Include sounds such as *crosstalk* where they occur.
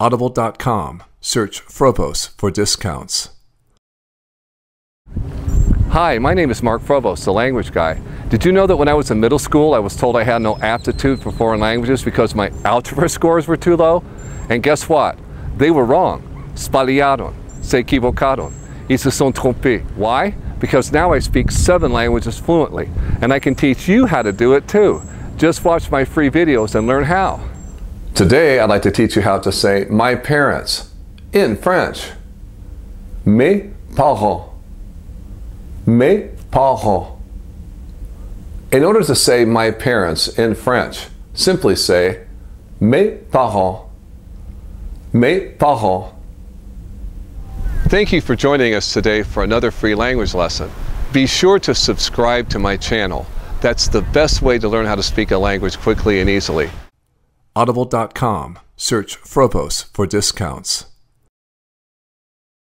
Audible.com. Search Frobose for discounts. Hi, my name is Mark Frobose, the language guy. Did you know that when I was in middle school, I was told I had no aptitude for foreign languages because my *laughs* algebra scores were too low? And guess what? They were wrong. Spaliaron, se equivocaron, y se sont trompés. Why? Because now I speak seven languages fluently, and I can teach you how to do it too. Just watch my free videos and learn how. Today, I'd like to teach you how to say my parents in French. Mes parents. Mes parents. In order to say my parents in French, simply say mes parents. Mes parents. Thank you for joining us today for another free language lesson. Be sure to subscribe to my channel. That's the best way to learn how to speak a language quickly and easily. Audible.com. Search Frobose for discounts.